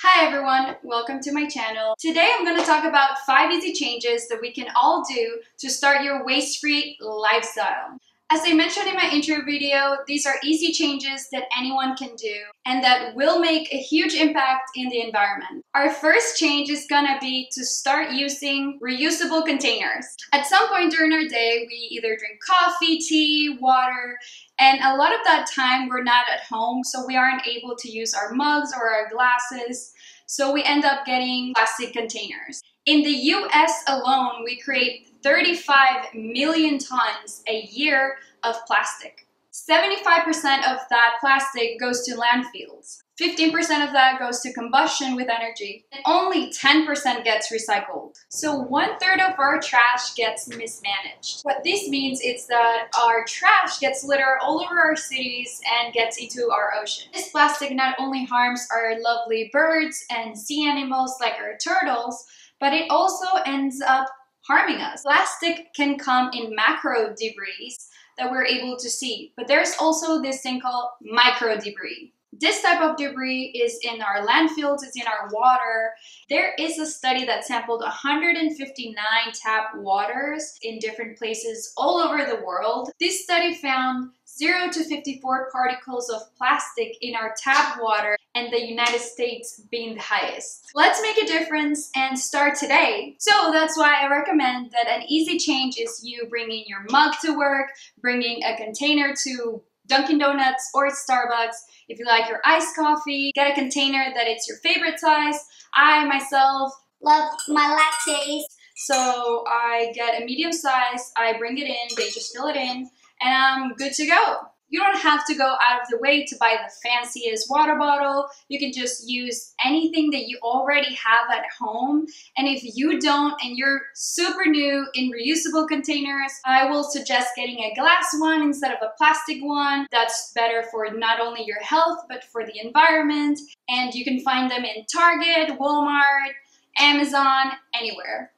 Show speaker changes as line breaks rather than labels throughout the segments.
Hi everyone, welcome to my channel. Today I'm going to talk about 5 easy changes that we can all do to start your waste-free lifestyle. As I mentioned in my intro video, these are easy changes that anyone can do and that will make a huge impact in the environment. Our first change is gonna be to start using reusable containers. At some point during our day, we either drink coffee, tea, water, and a lot of that time we're not at home, so we aren't able to use our mugs or our glasses. So we end up getting plastic containers. In the US alone, we create 35 million tons a year of plastic. 75% of that plastic goes to landfills. 15% of that goes to combustion with energy, and only 10% gets recycled. So one third of our trash gets mismanaged. What this means is that our trash gets littered all over our cities and gets into our ocean. This plastic not only harms our lovely birds and sea animals like our turtles, but it also ends up harming us. Plastic can come in macro debris that we're able to see, but there's also this thing called micro debris. This type of debris is in our landfills, it's in our water. There is a study that sampled 159 tap waters in different places all over the world. This study found 0 to 54 particles of plastic in our tap water and the United States being the highest. Let's make a difference and start today. So that's why I recommend that an easy change is you bringing your mug to work, bringing a container to Dunkin' Donuts or Starbucks. If you like your iced coffee, get a container that it's your favorite size. I myself
love my lattes.
So I get a medium size, I bring it in, they just fill it in, and I'm good to go. You don't have to go out of the way to buy the fanciest water bottle. You can just use anything that you already have at home. And if you don't and you're super new in reusable containers, I will suggest getting a glass one instead of a plastic one. That's better for not only your health, but for the environment. And you can find them in Target, Walmart, Amazon, anywhere.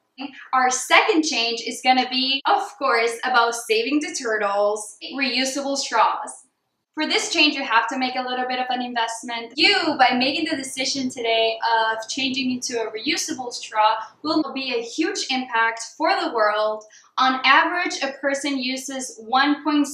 Our second change is gonna be, of course, about saving the turtles, reusable straws. For this change, you have to make a little bit of an investment. You, by making the decision today of changing into a reusable straw, will be a huge impact for the world. On average, a person uses 1.6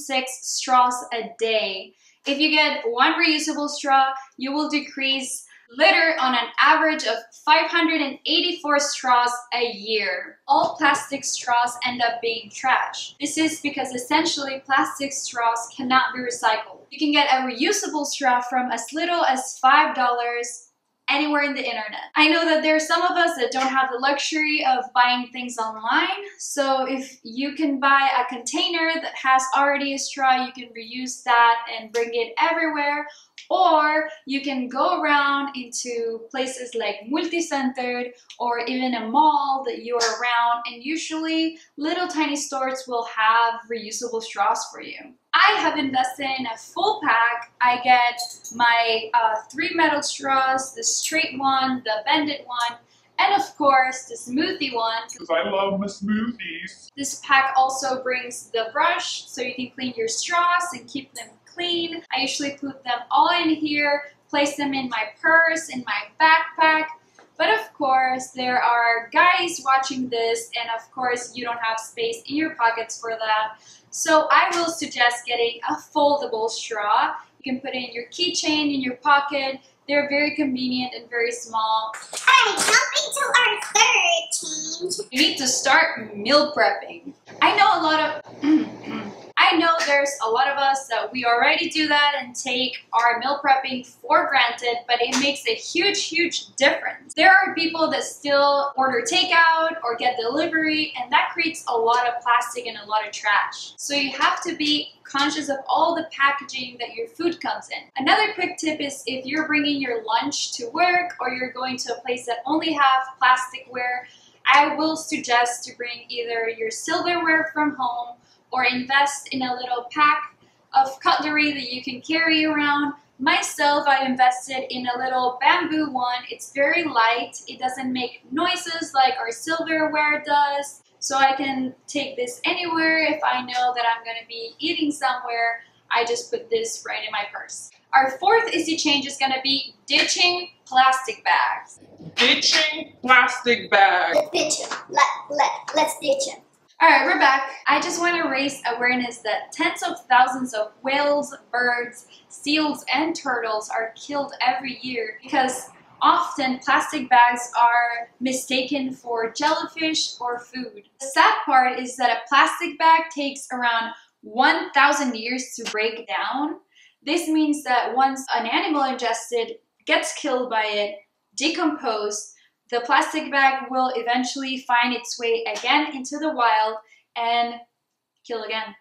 straws a day. If you get one reusable straw, you will decrease litter on an average of 584 straws a year. All plastic straws end up being trash. This is because essentially plastic straws cannot be recycled. You can get a reusable straw from as little as $5 anywhere in the internet. I know that there are some of us that don't have the luxury of buying things online, so if you can buy a container that has already a straw, you can reuse that and bring it everywhere, or you can go around into places like multi-centered or even a mall that you're around and usually little tiny stores will have reusable straws for you. I have invested in a full pack. I get my uh, three metal straws, the straight one, the bended one, and of course the smoothie one.
Because I love my smoothies.
This pack also brings the brush so you can clean your straws and keep them clean. I usually put them all in here, place them in my purse, in my backpack. But of course, there are guys watching this, and of course, you don't have space in your pockets for that. So I will suggest getting a foldable straw. You can put it in your keychain, in your pocket. They're very convenient and very small.
Alright, jumping to our third change.
You need to start meal prepping. I know a lot of I know there's a lot of us that we already do that and take our meal prepping for granted, but it makes a huge, huge difference. There are people that still order takeout or get delivery, and that creates a lot of plastic and a lot of trash. So you have to be conscious of all the packaging that your food comes in. Another quick tip is if you're bringing your lunch to work or you're going to a place that only have plasticware, I will suggest to bring either your silverware from home or invest in a little pack of cutlery that you can carry around. Myself, I invested in a little bamboo one. It's very light. It doesn't make noises like our silverware does. So I can take this anywhere if I know that I'm going to be eating somewhere. I just put this right in my purse. Our fourth easy change is going to be ditching plastic bags.
Ditching plastic bags.
Let's ditch him. Let, let, let's ditch him.
Alright, we're back. I just want to raise awareness that tens of thousands of whales, birds, seals, and turtles are killed every year because often plastic bags are mistaken for jellyfish or food. The sad part is that a plastic bag takes around 1,000 years to break down. This means that once an animal ingested gets killed by it, decomposed, the plastic bag will eventually find its way again into the wild and kill again.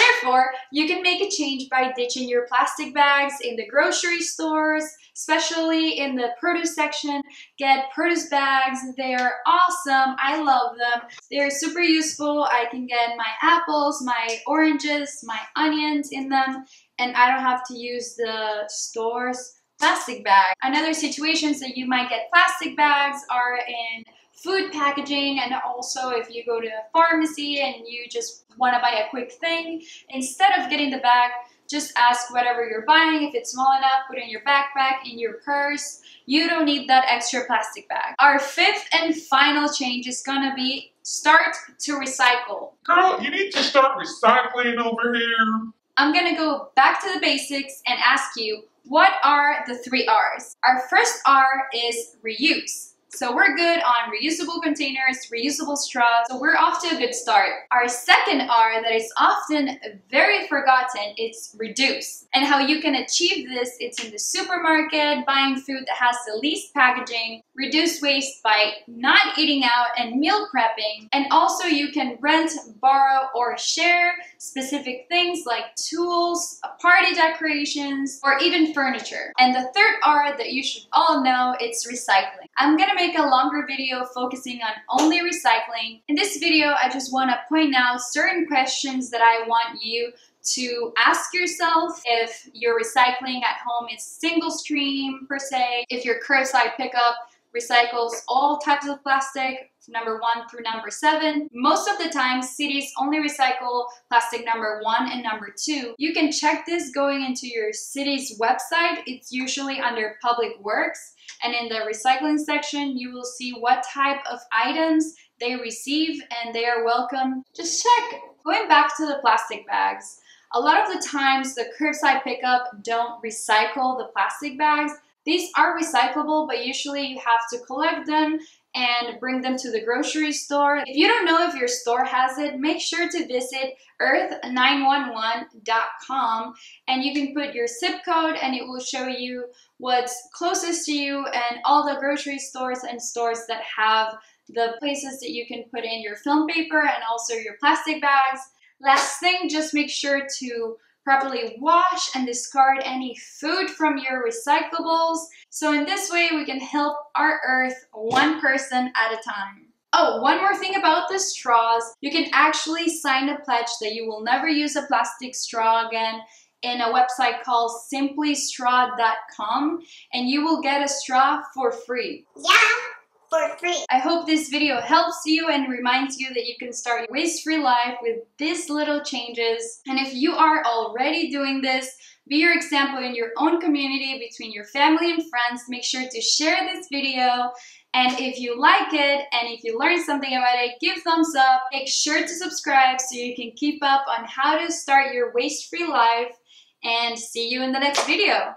Therefore, you can make a change by ditching your plastic bags in the grocery stores, especially in the produce section. Get produce bags, they are awesome. I love them. They're super useful. I can get my apples, my oranges, my onions in them, and I don't have to use the stores plastic bag. Another situations that you might get plastic bags are in food packaging and also if you go to a pharmacy and you just want to buy a quick thing, instead of getting the bag, just ask whatever you're buying. If it's small enough, put it in your backpack, in your purse. You don't need that extra plastic bag. Our fifth and final change is gonna be start to recycle.
Girl, you need to start recycling over here.
I'm gonna go back to the basics and ask you, what are the three R's? Our first R is reuse. So we're good on reusable containers, reusable straws, so we're off to a good start. Our second R that is often very forgotten, it's reduce. And how you can achieve this, it's in the supermarket, buying food that has the least packaging, reduce waste by not eating out and meal prepping, and also you can rent, borrow, or share specific things like tools, party decorations, or even furniture. And the third R that you should all know, it's recycling. I'm gonna make a longer video focusing on only recycling. In this video, I just wanna point out certain questions that I want you to ask yourself if your recycling at home is single stream per se, if your curbside pickup recycles all types of plastic, number one through number seven. Most of the time, cities only recycle plastic number one and number two. You can check this going into your city's website. It's usually under public works. And in the recycling section, you will see what type of items they receive and they are welcome. Just check. Going back to the plastic bags, a lot of the times the curbside pickup don't recycle the plastic bags. These are recyclable, but usually you have to collect them and bring them to the grocery store. If you don't know if your store has it, make sure to visit earth911.com and you can put your zip code and it will show you what's closest to you and all the grocery stores and stores that have the places that you can put in your film paper and also your plastic bags. Last thing, just make sure to properly wash and discard any food from your recyclables. So in this way, we can help our earth one person at a time. Oh, one more thing about the straws. You can actually sign a pledge that you will never use a plastic straw again in a website called simplystraw.com and you will get a straw for free.
Yeah for free.
I hope this video helps you and reminds you that you can start your waste-free life with these little changes. And if you are already doing this, be your example in your own community between your family and friends. Make sure to share this video and if you like it and if you learned something about it, give thumbs up. Make sure to subscribe so you can keep up on how to start your waste-free life and see you in the next video.